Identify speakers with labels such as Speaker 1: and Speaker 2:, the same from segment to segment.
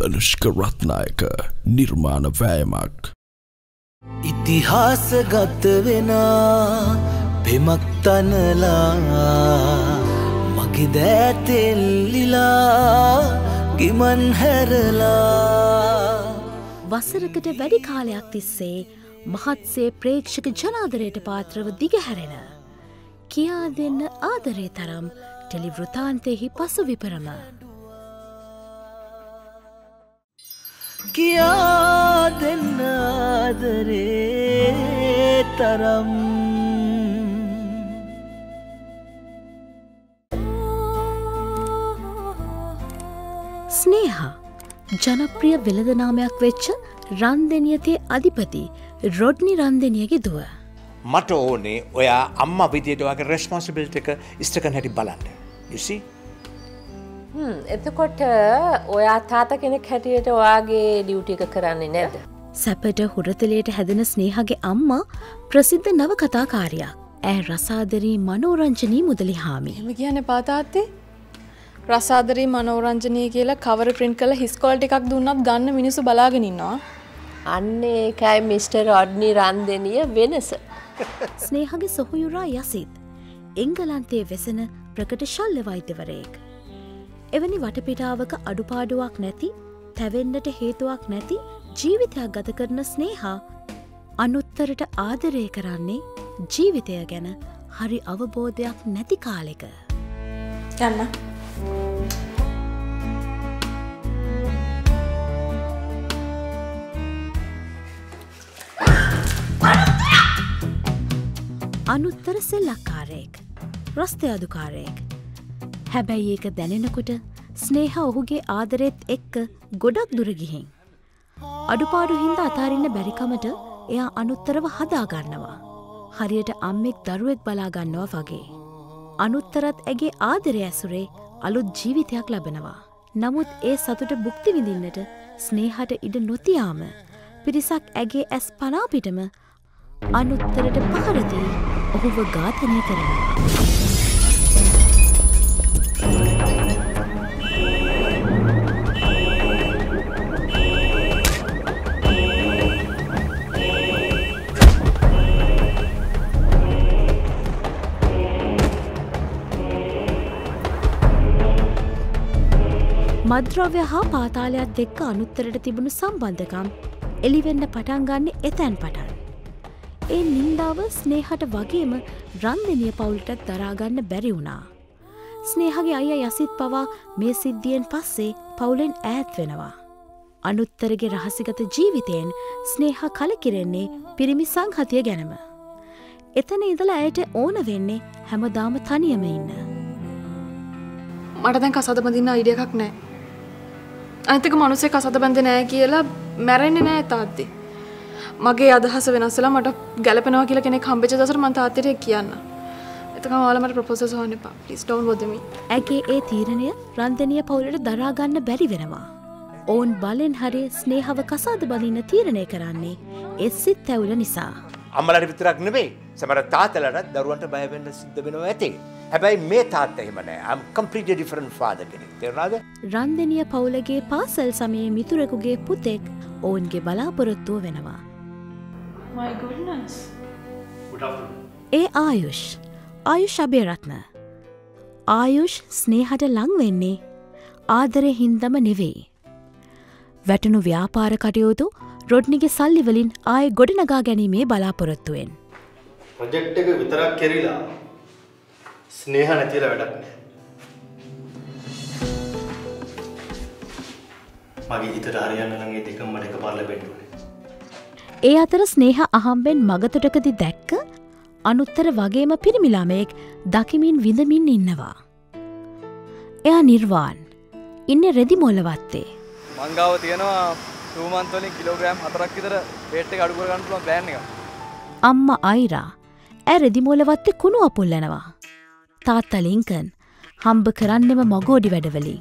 Speaker 1: ධනුෂ්ක රත්නායක නිර්මාණ වෑයමක්.
Speaker 2: ඉතිහාස ගත වෙන පෙමක් තනලා මගේ දෑතෙල්ලිලා ගිමන් හැරලා
Speaker 3: වසරකට වැඩි කාලයක් තිස්සේ මහත්සේ ප්‍රේක්ෂක ජනාදරයට පාත්‍රව දිගහැරෙන. කියා දෙන්න ආදරේ තරම් ටෙලිවෘතාන්තයෙහි පසු විපරම.
Speaker 2: කියා දෙන්න ආදරේ තරම්
Speaker 3: ස්නේහා ජනප්‍රිය වෙළදනාමයක් වෙච්ච රන්දනියතේ අධිපති රොඩ්නි රන්දනියගේ දුව.
Speaker 4: මට ඕනේ ඔයා අම්ම විදියට වගේ රෙස්පොන්සිබිල්ට එක ස්ටකන් හැටි බලන්න. යුසි
Speaker 5: එතකොට ඔයා තාත කෙනෙක් හැටියට ඔයාගේ ඩියුටි එක කරන්නේ නැද.
Speaker 3: සැපට හුරතලයට හැදෙන ස්නේහගේ අම්මා ප්‍රසිද්ධ නව කතාකාරයක්. ඇ රසාදරී මනෝරංජනී මුදලි හාමි.
Speaker 6: එම කියන පාතාත්තේ රසාදරී මනෝරංජනය කියලා කවර ප්‍රින්ට් කළ හිස්කෝල්ට එකක් දුන්නත් ගන්න මිනිසු බලාගෙනන්නවා.
Speaker 5: අන්න ඒකයි මිස්ටර් ඔඩ්නි රන්දනිය වෙනස.
Speaker 3: ස්නේහගේ සොහොයුරා යසිත්. එංගලන්තයේ වෙසෙන ප්‍රකට ශල්ල වෛද්‍යවරයෙක්. එවැනි වටපිටාවක අඩුපාඩුවක් නැති තැවෙන්නට හේතුවක් නැති ජීවිතයක් ගත කරන ස්නේහා අනුත්තරට ආදරය කරන්නේ ජීවිතය ගැන හරි අවබෝධයක් නැති කාලෙක.
Speaker 6: යන්න.
Speaker 3: අනුත්තර සෙල්ලක්කාරයෙක් රස්තය අදුකාරයෙක් හැබැයි ඒක දැනෙනකොට ස්නේහ ඔහුගේ ආදරෙත් එක්ක ගොඩක් දුරගිහින්. අඩුපාඩු හින්ද අතාරින්න බැරිකමට එයා අනුත්තරව හදාගන්නවා. හරියට අම්මෙක් දරුවෙක් බලාගන්නවා වගේ. අනුත්තරත් ඇගේ ආදරය ඇසුරේ අලුත් ජීවිතයක් ලබනවා. නමුත් ඒ සතුට බුක්ති විඳින්නට ස්නේහට ඉඩ නොතියාම පිරිසක් ඇගේ ඇස් පනාපිටම අනුත්තරට පහරදී ඔහුව ඝාතනය කරනවා. මද්‍රව්‍ය හා පාතාලයක් දෙක්ක අනුත්තරට තිබුණු සම්බන්ධකම් එලිවෙන්න පටන්ගන්න එතැන් පටන්. ඒ නින්දාව ස්නේහට වගේම රන්දනිය පවුල්ටත් දරාගන්න බැරි වුණා. ස්නේහගේ අය යසිත් පවා මේ සිද්ධියෙන් පස්සේ පවුලෙන් ඈත් වෙනවා. අනුත්තරගේ රහසිගත ජීවිතයෙන් ස්නේහ කලකිරෙන්නේ පිරිමි සංහතිය ගැනම. එතන ඉදලා ඇයට ඕන වෙන්නේ හැමදාම තනියම ඉන්න.
Speaker 6: මට දැන් කසද බඳන්න ඉඩියකක් නෑ. අනතක මනුසේ කසද බැඳ නෑ කියලා මැරෙන්නේ නෑ තාත්ති. මගේ අදහස වෙනස්සලා මට ගැලපෙනවා කියලා කෙනෙක් හම්බෙච්ච දවසට මම තාත්තට කියන්න. එතකම ඔයාලා මට ප්‍රොපෝසල් හොයන්න එපා. Please don't bother me.
Speaker 3: ඇගේ ඒ තීරණය රන්දනිය පවුලට දරාගන්න බැරි වෙනවා. ඔවුන් බලෙන් හරි ස්නේහව කසාද බඳන්න තීරණය කරන්නේ එස්සිත් ඇවුල නිසා.
Speaker 4: අම්මලට විතරක් නෙවෙයි සමට තාතලටත් දරුවන්ට බයවෙන්න සිද්ධ වෙනවා ඇති. හැබැයි මේ තාත්ත එහෙමනෑ අම් කම්ප්‍රීට ඩිෆරන් ෆාද කෙනෙක් තෙරනාද
Speaker 3: රන්දනිය පවුලගේ පාසල් සමයේ මිතුරෙකුගේ පුතෙක් ඔවුන්ගේ බලාපොරොත්තුව වෙනවා. ඒ ආයුෂ් ආයුෂ් අභයරත්න ආයුෂ් ස්නේහට ලංවෙන්නේ ආදරය හින්දම නෙවෙයි. වැටනු ව්‍යාපාර කටයුතු රොඩ්නිගේ සල්ලිවලින් ආය ගොඩනගා ගැනීමේ බලාපොරොත්තුවෙන්.
Speaker 7: ප්‍රොජෙක්් එක විතරක් කෙරිලා ස්නේහ නැතිල වැඩක් නෑ මගේ හිතට හරියන්න ලගේ දෙකම් මට එක පාල පෙන්ටුවන
Speaker 3: ඒ අතර ස්නේහ අහම්බෙන් මගතොටකදි දැක්ක අනුත්තර වගේම පිරිමිලාමයෙක් දකිමින් විඳමින් ඉන්නවා. එයා නිර්වාන් ඉන්න රෙදි මොලවත්තේ.
Speaker 8: මංගාව තියෙනවා සූමන්තවලින් කිලෝග්‍රෑම් හතරක් විතර පේට්ට අඩුකරගන්ටුව ප්ලෑන් එක
Speaker 3: අම්ම අයිරා ඇ රෙදිමෝලවත්තේ කුණු අපුල්ලනවා. තාත්තා ලිංකන් හම්බ කරන්නෙම මගෝඩි වැඩවලින්.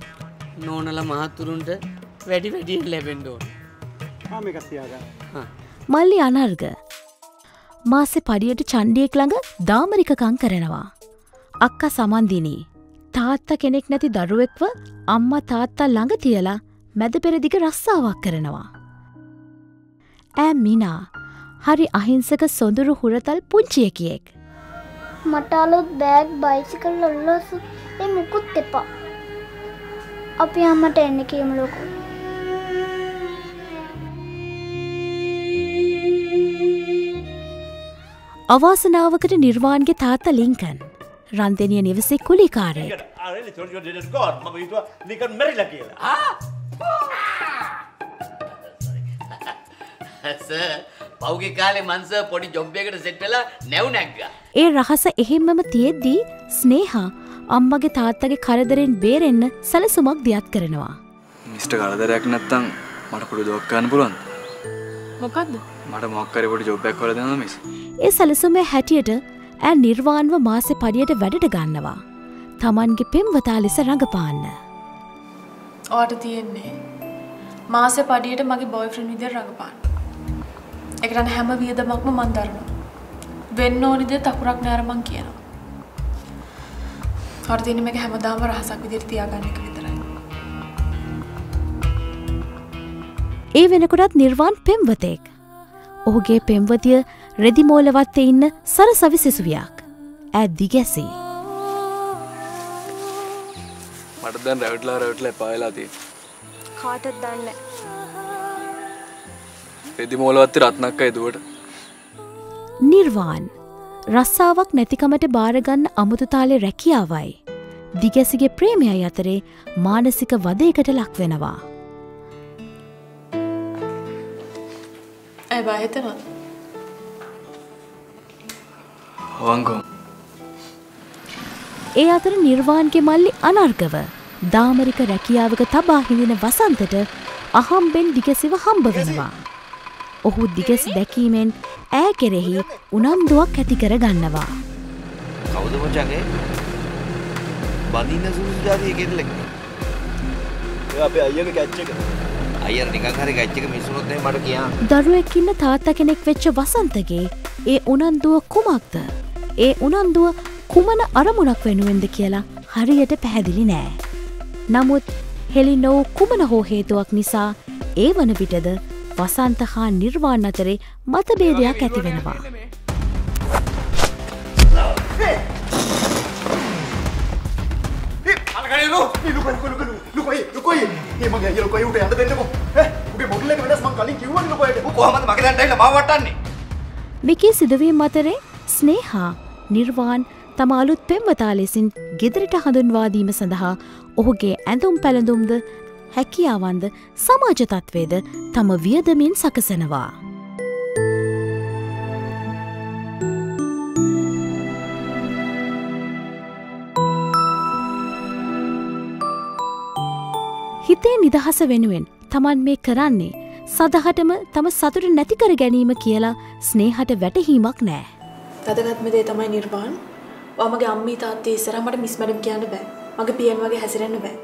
Speaker 9: නෝනල මහත්තුරුන්ට වැඩි වැඩියෙන් ලැබෙන්ඩෝ
Speaker 3: මල්ලි අනර්ග මාසෙ පඩියට චන්ඩියෙක් ළඟ දාමරිකකං කරනවා. අක්ක සමන්දිනී තාත්ත කෙනෙක් නැති දරුවෙක්ව අම්ම තාත්තා ළඟ තියලා මැද පෙරදිග රස්සාාවක් කරනවා. ඇ මිනා හරි අහිංසක සොඳුරු හුරතල් පුංචියකියෙක්.
Speaker 10: මට අලුත් බෑග් බයිසිකල් ඔල්ලොසු එ මුකුත් එපා. අපි අම්මට එන්න කියමු
Speaker 3: අවාසනාවකට නිර්වාන්ගේ තාත්ත ලිංකන් රන්දනිය නිවසේ කුලිකාරය
Speaker 4: මම හිතුවා නිකන් මැරිලා කියලා.
Speaker 9: පෞගේ කාලේ මන්ස පොඩි ජොබ්යකට සෙට්ටලා නැව් නැක්ගා.
Speaker 3: ඒ රහස එහෙම්මම තියෙද්දී ස්නේහා අම්මගේ තාත්තගේ කරදරෙන් බේරෙන්න සැලසුමක් දියත් කරනවා.
Speaker 8: මිස්ට කලදරයක් නැත්තං මට පොඩි දොක්කන්න පුළුවන්
Speaker 6: මොකක්ද
Speaker 8: මට මොක්කර පොඩි ජොබ්බැක් කොල දෙන්න මිස්
Speaker 3: ඒ සැලසුමේ හැටියට ඇ නිර්වාන්ව මාසෙ පඩියට වැඩට ගන්නවා. තමන්ගේ පෙම්වතා ලෙස රඟපාන්න.
Speaker 6: ඕට තියෙන්නේ මාසෙ පඩියට මගේ බොයිෆ්‍රන් විදිර රඟපාන්න එකටන හැම වියදමක්ම මන්දරන වෙන්න ඕනිද තකුරක් නෑරමං කියනවා හර්තින මේ හැමදාම රහසක් විදිර තියාගන්න එක විතරයි
Speaker 3: ඒ වෙනකොටත් නිර්වාන් පෙම්වතෙක්. ඔහුගේ පෙම්වතිය රෙදිමෝලවත්තේ ඉන්න සර සවි සිසුවියක්. ඇ දිගැසී.
Speaker 8: මට දැන් රැවටලා රැවටල පායලාතිය
Speaker 6: කාටත් දන්න
Speaker 8: රෙදි මෝලවත්ත රත්නක්ක ඇදුවට
Speaker 3: නිර්වාන් රස්සාාවක් නැතිකමට බාරගන්න අමුතුතාලෙ රැකියාවයි. දිගැසිගේ ප්‍රේමයයි අතරේ මානසික වදයකට ලක්වෙනවා.
Speaker 6: ඇ බහිතනවා
Speaker 8: හවංකෝ
Speaker 3: ඒ අතර නිර්වාන්ගේ මල්ලි අනර්ගව දාමරික රැකියාවක තබා හිඳින වසන්තට අහම්බෙන් දිගසිව හම්බ වෙනවා. ඔහු දිගස් දැකීමෙන් ඈ කෙරෙහි උනන්දුවක් ඇති කර ගන්නවා.
Speaker 11: කවුද මචගේ බඳන්න සුසු ජාතිය කෙල්ලෙක්
Speaker 8: අපේ අයක කැච්චක
Speaker 11: අයර නිකන් හරි ගච්චක මිසුනොත්ේ මට කියා
Speaker 3: දරුවෙක්කින්න තාත්ත කෙනෙක් වෙච්ච වසන්තගේ ඒ උනන්දුව කුමක්ද. ඒ උනන්දුව කුමන අරමුණක් වෙනුවෙන්ද කියලා හරියට පැහැදිලි නෑ. නමුත් හෙළි නොවූ කුමන හෝ හේතුවක් නිසා ඒ වන විටද වසන්ත හා නිර්වාණ අතරේ මතබේදයක් ඇතිවෙනවා.
Speaker 11: කොහමද මගදන්ටයිල මවටන්නේ
Speaker 3: මෙකී සිදුවීම් අතරේ ස්නේහා නිර්වාන් තම අලුත් පෙම්වතා ලෙසින් ගෙදරට හඳුන්වාදීම සඳහා ඔහුගේ ඇඳුම් පැළඳුම්ද හැකියාවන්ද සමාජතත්වේද තම වියදමින් සකසනවා. හිතේ නිදහස වෙනුවෙන් තමන් මේ කරන්නේ සදහටම තම සතුට නැතිකර ගැනීම කියලා ස්නේහට වැටහීමක් නෑ.
Speaker 6: වැදගත්මදේ තමයි නිර්වාන් වාමගේ අම්මී තාත්තේ ඉස්සරමට මිස්මඩම් කියන්න බෑ මගේ පියන් වගේ හැසිරෙන්න බෑ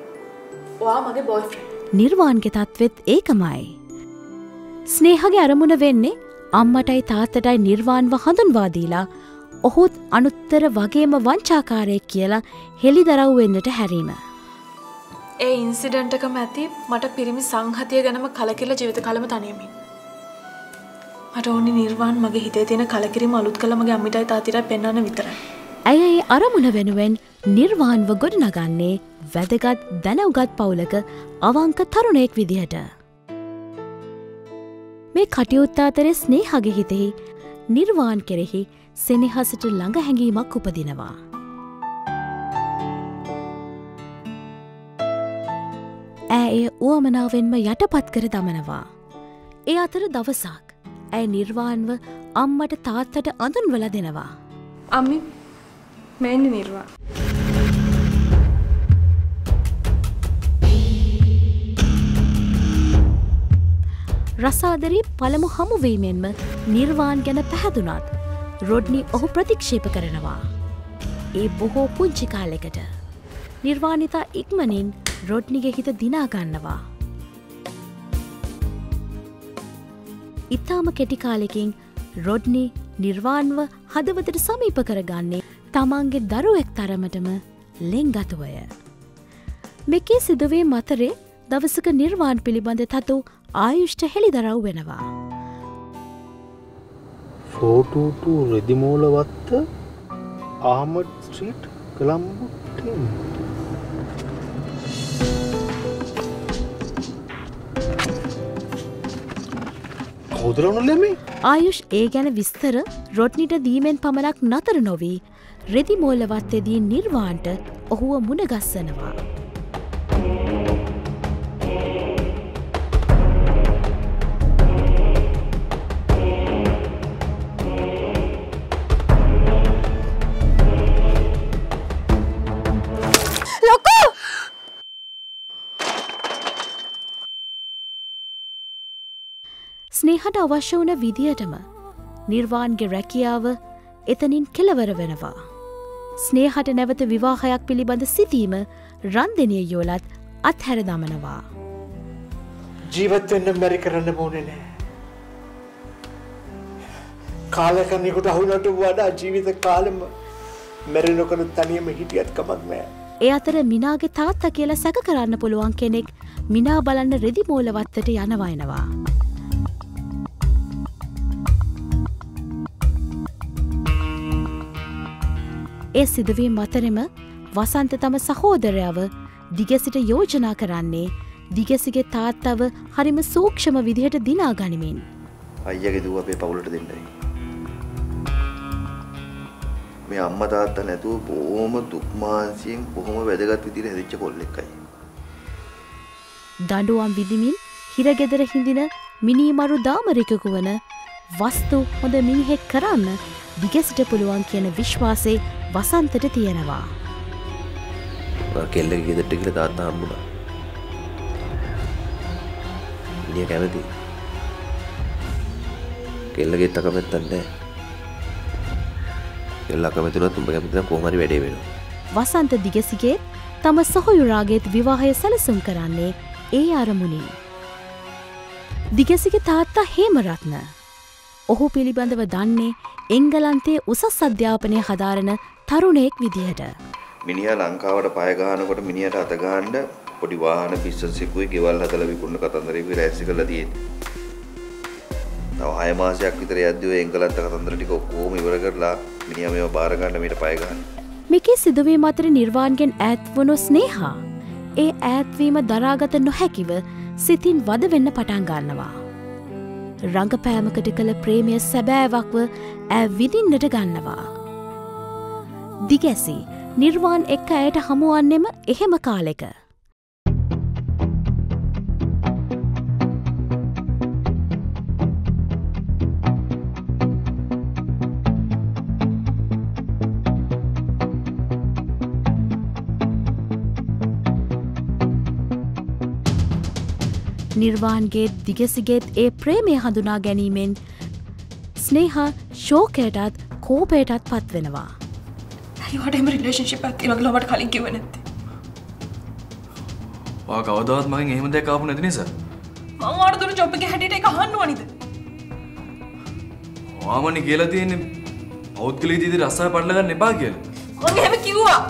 Speaker 6: වා මගේ බොයිෆ්‍ර
Speaker 3: නිර්වාන්ගේ තත්වෙත් ඒකමයි. ස්නේහගේ අරමුණ වෙන්නේ අම්මටයි තාත්තටයි නිර්වාන්ව හඳුන්වාදීලා ඔහුත් අනුත්තර වගේම වංචාකාරයෙක් කියලා හෙළි දරව්වෙන්නට හැරීම.
Speaker 6: ඒ ඉන්සිඩන්ටකම ඇති මට පිරිමි සංහතිය ගැනම කලකිල ජීවිත කළම තනයමින් මට ඕනි නිර්වාන් මගේ හිතේ තියෙන කලකිරීම අලුත් කළ මගේ අමිටයි තාතිර පෙන්වන්න විතරයි
Speaker 3: ඇය ඒ අරමුණ වෙනුවෙන් නිර්වාන්ව ගොඩනගන්නේ වැදගත් දැනවගත් පවුලක අවංක තරුණයෙක් විදිහට. මේ කටයුත්තාතරෙ ස්නේහගේ හිතෙහි නිර්වාන් කෙරෙහි සෙනෙහසට ළඟ හැඟීමක් උපදිනවා. ඇය එය උවමනාවෙන්ම යටපත් කර දමනවා. ඒ අතර දවසක් ඇය නිර්වාන්ව අම්මට තාත්තට අඳුන්වල දෙනවා.
Speaker 6: අම්මි මෙන්න නිර්වා
Speaker 3: රසාදරී පළමු හමුවීමෙන්ම නිර්වාන් ගැන පැහැදුනත් රොඩ්නි ඔහු ප්‍රතික්ෂේප කරනවා. ඒ බොහෝ පුංචි කාලෙකට. නිර්වාණිතා ඉක්මනින් රොඩ්නිගේ හිත දිනාගන්නවා. ඉතාම කෙටිකාලෙකින් රොඩ්නි නිර්වාන්ව හදවතට සමීප කරගන්නේ තමන්ගේ දරුවෙක් තරමටම ලෙංගතුවය. මෙකේ සිදුවේ මතරේ දවසක නිර්වාන් පිළිබඳ තතු ආයුෂ්ට හෙළි දරව් වෙනවා.
Speaker 7: ෆෝටූටු රෙදිමූලවත්ත ආමඩ් ස්ට්‍රීට් කළම්බු ටීම්. කෞදරවුණුලෙමේ
Speaker 3: ආයුෂ් ඒ ගැන විස්තර රොඩ්නිට දීමෙන් පමණක් නතර නොවී රෙදිමෝලවත්තෙදී නිර්වාන්ට ඔහුව මුණගස්සනවා. ස්නේහට අවශ්‍ය වන විදියටම නිර්වාන්ගේ රැකියාව එතනින් කෙලවර වෙනවා. ස්නේහට නැවත විවාහයක් පිළිබඳ සිතීම රන්දනය යෝලත් අත්හැර දමනවා.
Speaker 4: ජීවත්වෙන්න මැරි කරන්න මෝනෙ නෑ. කාලකන්නෙකුට අහුනට වඩා ජීවිත කාලෙම මැරෙනොකන තනියම හිටියත් කමක් නෑ.
Speaker 3: ඒ අතර මිනාගේ තාත්තා කියලා සැක කරන්න පුළුවන් කෙනෙක් මිනා බලන්න රෙදි මෝලවත්තට යනවයනවා. ඒ සිදුවීම් අතරෙම වසන්ත තම සහෝදරයව දිගසිට යෝජනා කරන්නේ දිගසිගේ තාත්තව හරිම සූක්ෂම විදිහට දිනා ගනිමින්.
Speaker 11: අයියගේ දුව අපේ පවුලට දෙන්නයි. මේ අම්ම තාත්තා නැතුව බොහොම දුක්මාන්සියෙන් බොහොම වැදගත් විදිහට හැදිච්ච කොල්ලෙක්යි.
Speaker 3: දඩුවම් විදිමින් හිරගෙදර හිඳින මිනීමරු දාමරිකකු වන වස්තු හොඳ මිනිහෙක් කරන්න දිගසිට පුළුවන් කියන විශ්වාසේ වසන්තට තියෙනවා.
Speaker 11: කෙල්ල ගෙදට කියල තාත්තා හම්බුණා. මිනිිය කැමති. කෙල්ලගෙත් අකමැත්තන්නේ කෙල්ල අකමැතුනත් උඹ කැමතින කොහමරි වැඩේ වෙන.
Speaker 3: වසන්ත දිගසිගේ තම සොහොයුරාගේත් විවාහය සැලසුම් කරන්නේ ඒ අරමුණින්. දිගසිගේ තාත්තා හේමරත්න. ඔහු පිළිබඳව දන්නේ එංගලන්තේ උසස් අධ්‍යාපනය හදාරන තරුණයෙක් විදිහට.
Speaker 11: මිනිිය ලංකාවට පයගානකොට මිනිට අතගාන්ඩ පොඩි වාහන පිස්සසිකුයි ගෙවල් හදල විකුණ කතන්දරක රැසි කල තියෙන් තව හය මාසයක් විතර අදව එංගලන්ත කතන්දර ටික ඔක්කෝම ඉවර කරලා මිනිිය මෙම බාරගන්න මට පයගන්න
Speaker 3: මෙකේ සිදුවේ මතර නිර්වාන්ගෙන් ඇත්වනො ස්නේහා ඒ ඈත්වීම දරාගත නොහැකිව සිතින් වද වෙන්න පටන් ගන්නවා. රංගපෑමකට කළ ප්‍රේමය සැබෑවක්ව ඇ විදින්නට ගන්නවා. දිගැසි නිර්වාන් එක්ක ඇයට හමුවන්නෙම එහෙම කාලෙක. නිර්වාන්ගේ දිගසිගෙත් ඒ ප්‍රේමය හඳුනා ගැනීමෙන් ස්නේහා ශෝකයටත් කෝපයටත් පත්වෙනවා.
Speaker 6: ඇනිවට එම රිලේශිප් ඇති ලගලවට කලින් කිව නැත්ත.
Speaker 8: වා කවදවත් මගින් එහෙම දැකාපු නැති නිසා.
Speaker 6: මංවාට දුර ජොබ්ක හැටියට එක හන්න වනිද
Speaker 8: වාමනි කියලා තියෙන පෞද්ගලී දීති රස්සාය පටලගන්න එපා කියල.
Speaker 6: මං හැම කිව්වා.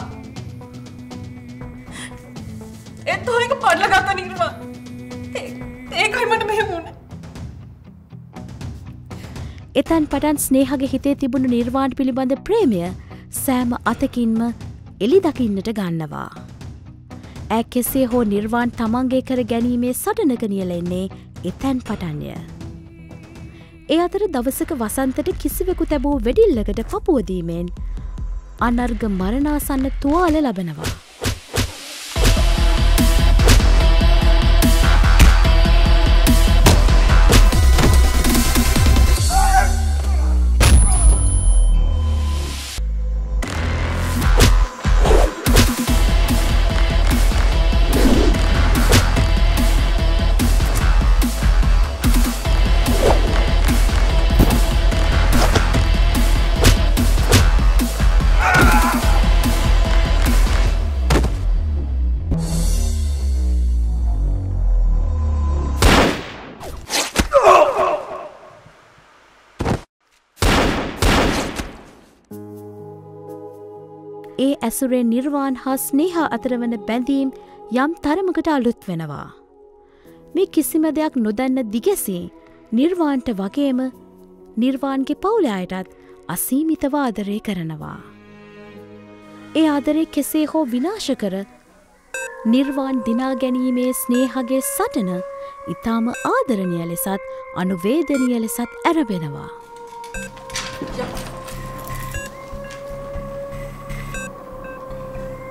Speaker 6: එත් හොක පටල ගත්ත නිර්වා ඒකයි මට මෙහෙමුණ
Speaker 3: එතැන් පටන් ස්නේහගේ හිතේ තිබුණු නිර්වාණ පිළිබඳ ප්‍රේමය සෑම අතකින්ම එලි දකින්නට ගන්නවා. ඇ කෙසේ හෝ නිර්වාන් තමන්ගේ කර ගැනීමේ සටනක නියලෙන්නේ එතැන් පටන්ය. ඒ අතර දවසක වසන්තට කිසිවෙකු තැබූ වෙඩිල්ලකට පපුවදීමෙන් අනර්ග මරණාසන්න තුවාල ලබනවා. ඒ ඇසුරේ නිර්වාන් හා ස්නේහා අතරවන බැඳීම් යම් තරමකට අලුත් වෙනවා. මේ කිසිම දෙයක් නොදන්න දිගෙසේ නිර්වාන්ට වගේම නිර්වාන්ගේ පවුලයායටත් අසීමිතව ආදරය කරනවා. ඒ ආදරේ කෙසේ හෝ විනාශ කර නිර්වාන් දිනා ගැනීමේ ස්නේහගේ සටන ඉතාම ආදරණය ලෙසත් අනුවේදනය ලෙසත් ඇරබෙනවා.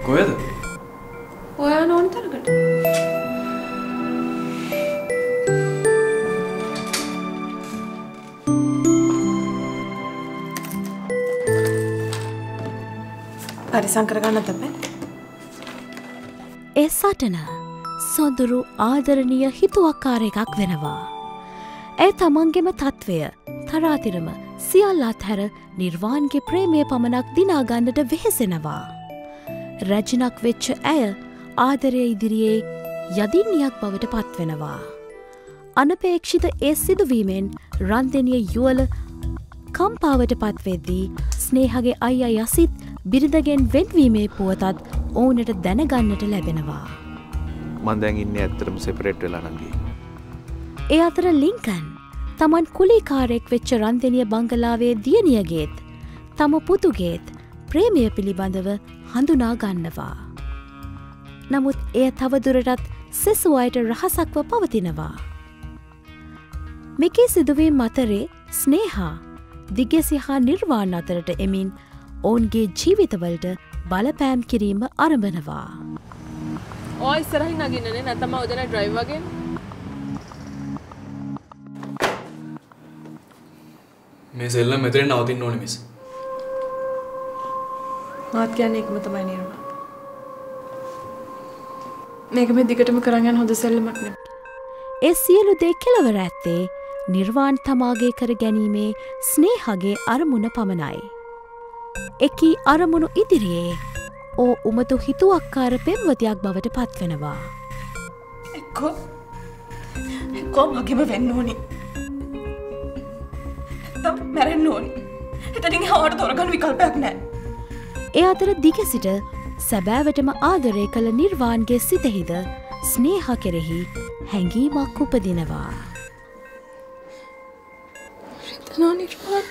Speaker 8: කොයද
Speaker 6: ඔයා නොන් තරකට පරිසං කරගන්න තැපේ
Speaker 3: ඒ සටන සොඳුරු ආදරණීය හිතුවක්කාර එකක් වෙනවා. ඇය තමන්ගෙම තත්ත්වය තරාතිරම සියල්ලාත් හැර නිර්වාන්ගේ ප්‍රේමය පමණක් දිනාගන්නට වෙහෙසෙනවා. රැජිනක් වෙච්ච ඇය ආදරය ඉදිරියේ යදින්නියක් බවට පත්වෙනවා. අනපේක්ෂිත ඒ සිදුවීමෙන් රන්දනිය යුවල කම්පාවට පත්වෙද්දී ස්නේහගේ අයිය යසිත් බිරිඳගෙන් වෙන්වීමේ පුවතත් ඕනට දැනගන්නට ලැබෙනවා.
Speaker 11: මන් දැන් ඉන්නේ ඇත්තටම සෙපරේට් වෙලා නංගී.
Speaker 3: ඒ අතර ලිංකන් තමන් කුලිකාරෙක් වෙච්ච රන්දනිය බංගලාවේ දියනියගේත් තම පුතුගේත් ප්‍රේමය පිළිබඳව හඳුනා ගන්නවා. නමුත් එය තවදුරටත් සෙසු අයට රහසක්ව පවතිනවා. මෙකේ සිදුවීම් අතරේ ස්නේහා දිගෙසි හා නිර්වාණ අතරට එමින් ඔවුන්ගේ ජීවිතවලට බලපෑම් කිරීම අරඹනවා.
Speaker 5: ඕ ඉස්සරහින් නගින්නනේ නැතම ඔදන ඩ්‍රයිව් වගේ
Speaker 8: මේ සෙල්ලම් මෙතරින් නවතින්න ඕන මිස්
Speaker 6: මාත් කියන්නේ එකම තමයි නිර්වා මේක මේ දිගටම කරගන්න හොඳ සෙල්ලමක් නෙ
Speaker 3: ඒ සියලු දේ කෙලවර ඇත්තේ නිර්වාන් තමාගේ කර ගැනීමේ ස්නේහගේ අරමුණ පමණයි. එකී අරමුණු ඉදිරියේ ඕ උමතු හිතුවක්කාර පෙම්වතියක් බවට පත්වෙනවා.
Speaker 6: එක්කෝ. එක්කෝ මගේම වෙන්න ඕනි. මැරෙන්න්න ඕනි. එතනින් හවට තොරගන්න විකල්පයක් නෑ
Speaker 3: ඒ අතර දිග සිට සැබෑවටම ආදරය කළ නිර්වාන්ගේ සිතහිද ස්නේහ කෙරෙහි හැඟීමක් උපදිනවා.
Speaker 6: රිතනා නිර්වාන්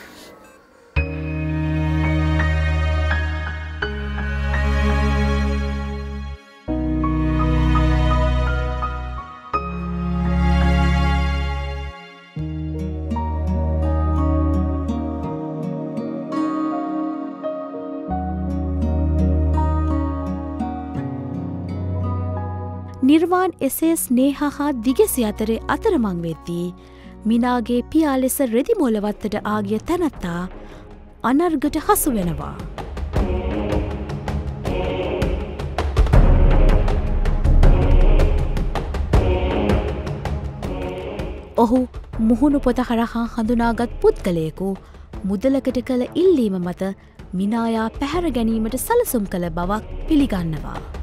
Speaker 3: නිර්වාන් එසේ ස්නේහ හා දිගෙසි අතරේ අතරමං වෙද්දී මිනාගේ පියා ලෙස රෙදි මොලවත්තට ආගිය තැනැත්තා අනර්ගට හසු වෙනවා. ඔහු මුහුණු පොත හරහා හඳුනාගත් පුද්ගලයෙකු මුදලකට කළ ඉල්ලීම මත මිනායා පැහැර ගැනීමට සලසුම් කළ බවක් පිළිගන්නවා.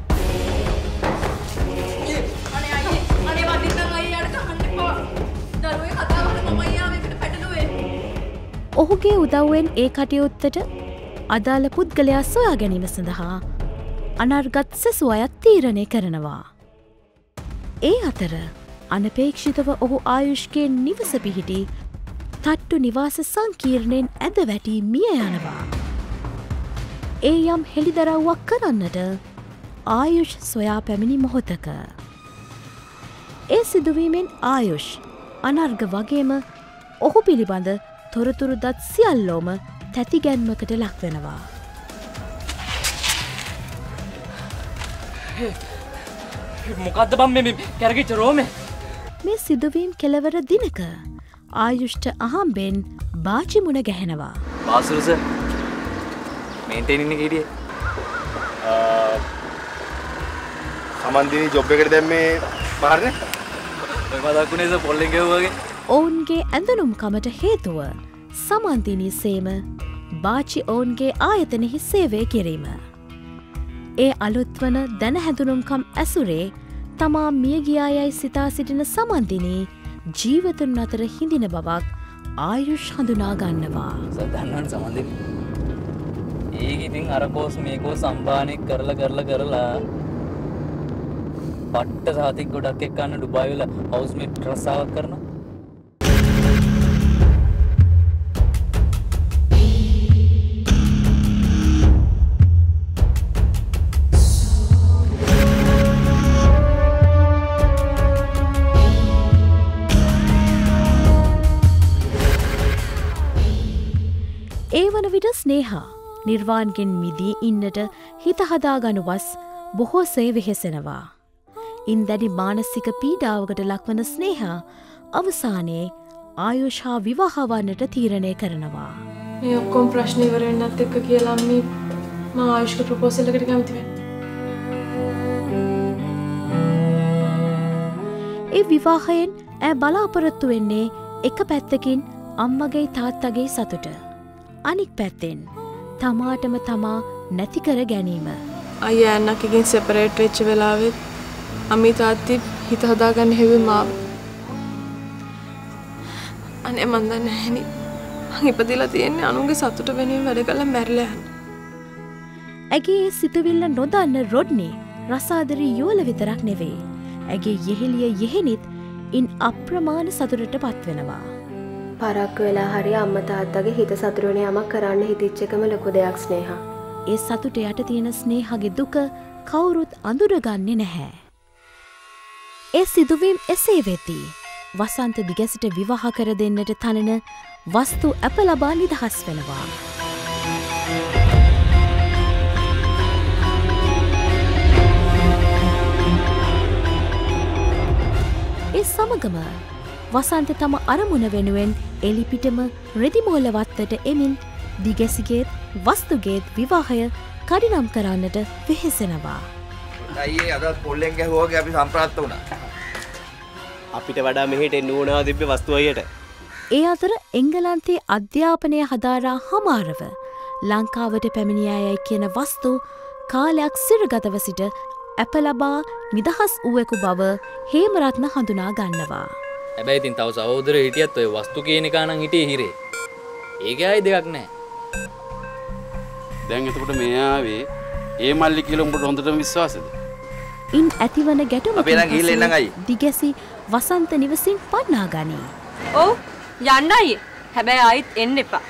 Speaker 3: ඔහුගේ උදව්වෙන් ඒ කටයුත්තට අදාළ පුද්ගලයා සොයා ගැනීම සඳහා අනර්ගත් සැසු අයත් තීරණය කරනවා. ඒ අතර අනපේක්ෂිතව ඔහු ආයුෂ්කේ නිවස පිහිටි තට්ටු නිවාස සංකීර්ණයෙන් ඇද වැටී මිය යනවා. ඒ යම් හෙළිදරව්වක් කරන්නට ආයුෂ් සොයා පැමිණි මොහොතක. ඒ සිදුවීමෙන් ආයුෂ් අනර්ග වගේම ඔහු පිළිබඳ තොරතුරු දත් සියල්ලෝම තැතිගැන්මකට ලක්වෙනවා.
Speaker 12: මොකක්ද බම් මෙ කැරගිච්ච රෝම
Speaker 3: මේ සිදුවීම් කෙලවර දිනක ආයුෂ්ට අහම්බෙන් බාචි මුණ ගැහෙනවා.
Speaker 8: බාසුරස මේන්ටෙනන්න කිටිය
Speaker 7: සමන්දිනී ජොබ් එකට දැම්මේ පාරණ
Speaker 8: මදක්ුණේස පොල්ලෙගවගේ
Speaker 3: ඔවුන්ගේ ඇඳනුම්කමට හේතුව සමන්තිනී සේම බාචි ඔවුන්ගේ ආයතනෙහි සේවය කිරීම. ඒ අලුත්වන දැනහැඳුනුම්කම් ඇසුරේ තමා මියගියායයි සිතා සිටින සමන්දිනී ජීවතුන් අතර හිඳින බවක් ආයුෂ් හඳුනා ගන්නවා.
Speaker 8: සදන්නට සමන්දින
Speaker 12: ඒක ඉතින් අරකෝස් මේකෝ සම්බානයක් කරලා කරලා කරලා පට්ට සාතික් ගොඩක් එක්කන්න ඩුබායිවල හවස්මිට් රස්සාාවක් කරනවා
Speaker 3: විට ස්නේහා නිර්වාන්ගෙන් මිදී ඉන්නට හිතහදාගනුවස් බොහෝ සේ වෙහෙසෙනවා. ඉන් දැඩි මානසික පීඩාවකට ලක්වන ස්නේහා අවසානයේ ආයුෂා විවාහවන්නට තීරණය කරනවා.
Speaker 6: මේ ඔක්කොම් ප්‍රශ්නීවරෙන්න්නත් එක්ක කියලාම්මි මා ආයුෂ්ක ප්‍රපෝසල්ලකට කැමතිවෙන්
Speaker 3: ඒ විවාහයෙන් ඇ බලාපොරොත්තු වෙන්නේ එක පැත්තකින් අම්මගේ තාත්තගේ සතුට. අනික් පැත්තෙන් තමාටම තමා නැතිකර ගැනීම.
Speaker 6: අය ඇන්නකිකින් සෙපරේට් වෙච්ච වෙලාවෙත් අමි තාත්ති හිත හදාගන්න හෙව මාව අනේ මන්ද නැහැනි ඉපදිලා තියෙන්නේ අනුන්ගේ සතුට වෙනින් වැඩ කළ මැරලයන්න
Speaker 3: ඇගේ ඒ සිතුවිල්ල නොදන්න රොඩ්නේ රසාදරී යෝල විතරක් නෙවේ. ඇගේ යෙහෙලිය යෙහෙනිත් ඉන් අප්‍රමාණ සතුරට පත්වෙනවා.
Speaker 13: පරක් වෙලා හරි අම්ම තාත්තගේ හිත සතුරුවන යමක් කරන්න හිතිච්චකම ලොකු දෙයක් ස්නේහ.
Speaker 3: ඒ සතුට යට තියෙන ස්නේහගේ දුක කවුරුත් අඳුරගන්නේ නැහැ. ඒ සිදුවීම් එසේ වෙති. වසන්ත දිගැසිට විවාහ කර දෙන්නට තනන වස්තු ඇප ලබා නිදහස් වෙනවා. ඒ සමගම වසන්ත තම අරමුණ වෙනුවෙන් එලිපිටම රෙදිමෝලවත්තට එමින් දිගැසිගේත් වස්තුගේත් විවාහය කඩිනම් කරන්නට වෙහෙසෙනවා.
Speaker 11: අයියේ අදත් පොල්ලෙන් ගැහුවාගේ අපි සම්ප්‍රාත්ත වුණා.
Speaker 14: අපිට වඩා මෙහෙට එන්නුවනාව තිබ්බ වස්තුවයට.
Speaker 3: ඒ අතර එංගලන්තේ අධ්‍යාපනය හදාරා හමාරව ලංකාවට පැමිණියායයි කියන වස්තු කාලයක් සිරගතව සිට ඇප ලබා නිදහස් වුවෙකු බව හේමරත්න හඳුනා ගන්නවා.
Speaker 12: හැබැයි ඉතින් තව සහෝදර හිටියත් ඔය වස්තු කියනකානං හිටිය හිරේ ඒක අයි දෙයක් නෑ
Speaker 15: දැන් එතකොට මෙයාවේ ඒ මල්ලි කියලම්ට හොඳට විශ්වාසද
Speaker 3: ඉන් ඇතිවන ගැටම
Speaker 11: අපි නම් ගිහිල්ලා එන්නම් අයියේ.
Speaker 3: දිගැසි වසන්ත නිවසින් පන්නා ගනී.
Speaker 16: ඔව් යන්න අයියේ. හැබැයි ආයිත් එන්න එපා.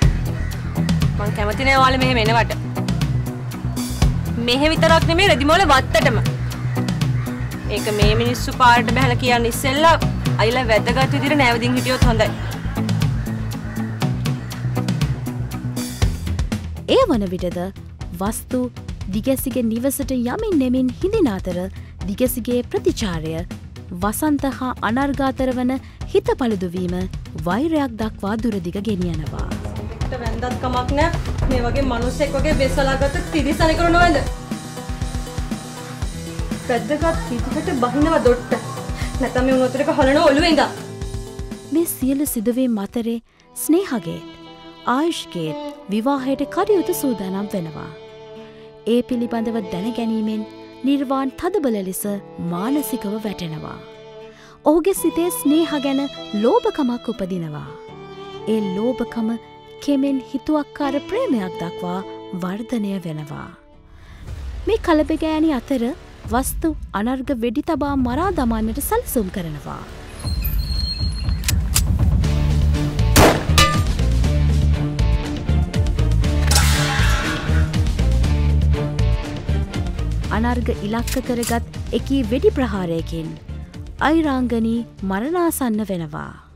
Speaker 16: මං කැමති නෑ ඔයාලා මෙහෙම එනවට. මෙහෙ විතරක් නෙමෙයි රෙදිමෝල වත්තටම. ඒක මේ මිනිස්සු පාරට බහැලා කියන්න ඉස්සෙල්ලා අයිලා වැදගත් විදිහට නැවදින් හිටියොත් හොඳයි.
Speaker 3: ඒ වන විටද වස්තු දිගැසිගේ නිවසට යමින් නෙමින් හිඳින අතර දිගැසිගේ ප්‍රතිචාරය වසන්ත හා අනර්ගාතර වන හිත පළුදුවීම වෛරයක් දක්වා දුරදිග ගෙනියනවා.
Speaker 16: වැන්දත් කමක් නෑ මේ වගේ මනුස්සෙක් වගේ බෙස්සලාගත තිරිසනෙකරු නොවද. පැද්දගත් හිතකට බහිනව දොට්ට නැතම මේ උනොතරක හොලන ඔළුවෙන්ද.
Speaker 3: මේ සියලු සිදුවීම් මතරේ ස්නේහගේත් ආයුෂ්ගේත් විවාහයට කටයුතු සූදානම් වෙනවා. ඒ පිළිබඳව දැනගැනීමෙන් නිර්වාන් තදබල ලෙස මානසිකව වැටෙනවා. ඔහුගේ සිතේ ස්නේහ ගැන ලෝභකමක් උපදිනවා. ඒ ලෝභකම කෙමෙන් හිතුවක්කාර ප්‍රේමයක් දක්වා වර්ධනය වෙනවා. මේ කලබෙගෑනි අතර වස්තු අනර්ග වෙඩි තබා මරා දමන්නට සැලසුම් කරනවා. අනර්ග ඉලක්ක කරගත් එකී වෙඩි ප්‍රහාරයකින් අයිරාංගනී මරණාසන්න වෙනවා.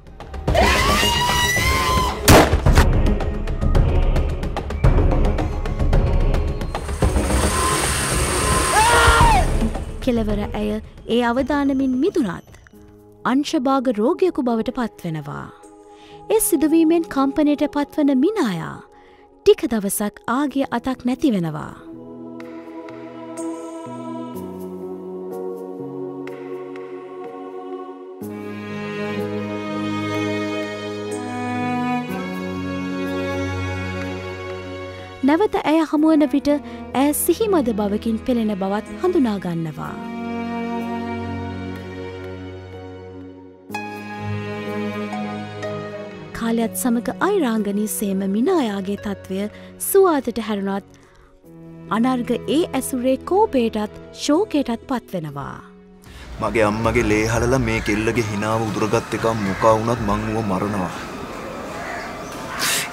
Speaker 3: කෙලවර ඇය ඒ අවධානමින් මිදුනත් අංශභාග රෝගයකු බවට පත්වෙනවා. ඒ සිදුවීමෙන් කම්පනයට පත්වන මිනායා ටික දවසක් ආගිය අතක් නැති වෙනවා. නැවත ඇය හමුවන විට ඇය සිහිමද බවකින් පෙළෙන බවත් හඳුනාගන්නවා. කාලයත් සමඟ අයිරාංගනී සේම මිනායාගේ තත්ත්වය සුවාතට හැරුණත් අනර්ග ඒ ඇසුරේ කෝපේටත් ශෝකයටත් පත්වෙනවා.
Speaker 17: මගේ අම්මගේ ලේ හලලා මේ කෙල්ලගේ හිනාව උදුරගත් එක මොකා වුණත් මං ඌව මරනවා.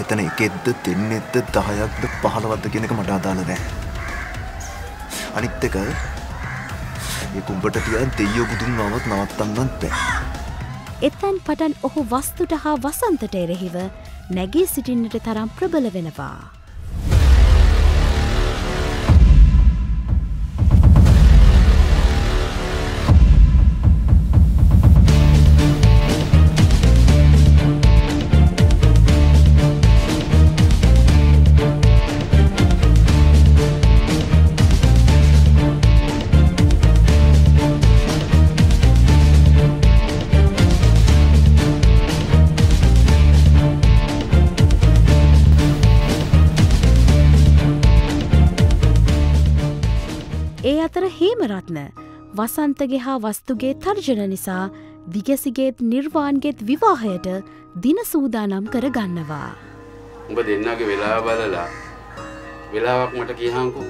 Speaker 17: එතන එකෙද්ද දෙන්නෙද්ද දහයක්ද පහළවද්ද කියන එක මට අදාළ නෑ. අනිත් එක ඒ කුඹට තියන් දෙයියෝ බුදුන් ආවත් නවත්තන්නත් බෑ.
Speaker 3: එතැන් පටන් ඔහු වස්තුට හා වසන්තට එරෙහිව නැගී සිටින්නට තරම් ප්‍රබල වෙනවා. හේමරත්න වසන්තගේ හා වස්තුගේ තර්ජන නිසා දිගසිගේත් නිර්වාන්ගෙත් විවාහයට දින සූදානම් කර ගන්නවා.
Speaker 15: උඹ දෙන්නගේ වෙලා බලලා වෙලාවක් මට කියහංකු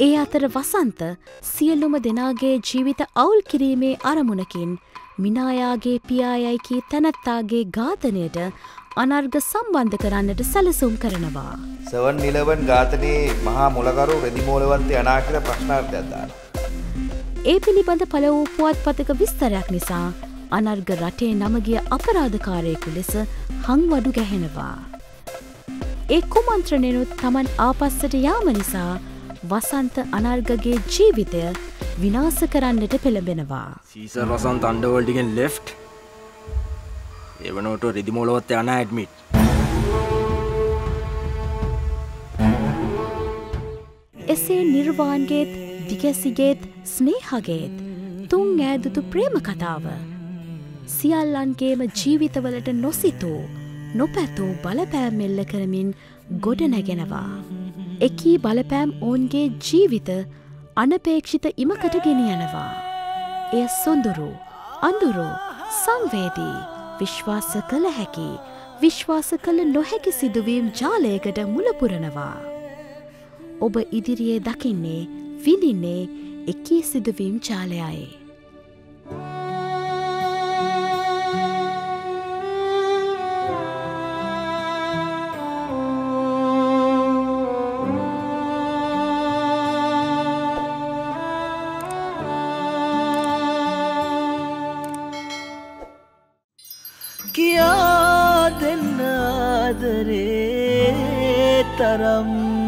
Speaker 3: ඒ අතර වසන්ත සියල්ලුම දෙනාගේ ජීවිත අවුල් කිරීමේ අරමුණකින් මිනායාගේ පියායයිකී තැනැත්තාගේ ඝාතනයට අනර්ග සම්බන්ධ කරන්නට සැලසුම් කරනවා.
Speaker 11: සවන් නිලවන් ඝාතනයේ මහා මුලකරු රෙදිමෝලවන්තය අනා කියලා ප්‍රශ්නාර්ථයක් දානවා.
Speaker 3: ඒ පිළිබඳ පළ වූ පුවත්පතක විස්තරයක් නිසා අනර්ග රටේ නමගිය අපරාධකාරයෙකු ලෙස හංවඩු ගැහෙනවා. ඒ කුමන්ත්‍රණයනුත් තමන් ආපස්සට යාම නිසා වසන්ත අනර්ගගේ ජීවිතය විනාස කරන්නට පෙළඹෙනවා.
Speaker 1: සීසර් වසන්ත අන්ඩවල්ඩිගෙන් ලෙෆ්ට් එවනෝට රෙදිමෝලොවත් යන ඇඩ්මිට්
Speaker 3: එසේ නිර්වාන්ගේත් දිගසිගේත් ස්නේහගේත් තුන් ඈදුතු ප්‍රේම කතාව. සියල්ලන්ගේම ජීවිතවලට නොසිතූ නොපැතූ බලපෑම් එල්ල කරමින් ගොඩ නැගෙනවා. එකී බලපෑම් ඔවුන්ගේ ජීවිත අනපේක්ෂිත ඉමකට ගෙනියනවා. එය සොඳුරු අඳුරු සංවේදී විශ්වාස කළ හැකි විශ්වාස කළ නොහැකි සිදුවීම් ජාලයකට මුලපුරනවා. ඔබ ඉදිරියේ දකින්නේ විඳින්නේ එකී සිදුවීම් ජාලයයි.
Speaker 2: කියා දෙන්න ආදරේ තරම්